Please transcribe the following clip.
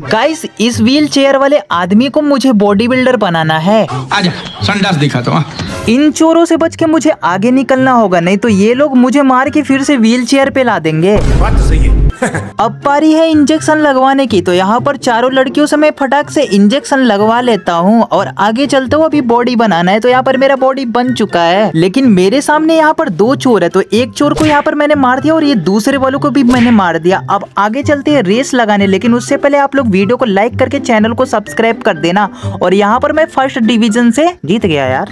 Guys इस wheel chair वाले आदमी को मुझे बॉडी बिल्डर बनाना है। आजा संडास दिखा तो हाँ। इन चोरों से बच के मुझे आगे निकलना होगा नहीं तो ये लोग मुझे मार के फिर से व्हील चेयर पे ला देंगे। बात तो सही है। अब पारी है इंजेक्शन लगवाने की तो यहाँ पर चारों लड़कियों से मैं फटाक से इंजेक्शन लगवा लेता हूँ और आगे चलते हुए अभी बॉडी बनाना है तो यहाँ पर मेरा बॉडी बन चुका है। लेकिन मेरे सामने यहाँ पर दो चोर है तो एक चोर को यहाँ पर मैंने मार दिया और ये दूसरे वालों को भी मैंने मार दिया। अब आगे चलते है रेस लगाने, लेकिन उससे पहले आप लोग वीडियो को लाइक करके चैनल को सब्सक्राइब कर देना। और यहाँ पर मैं फ़र्स्ट डिविजन से जीत गया यार।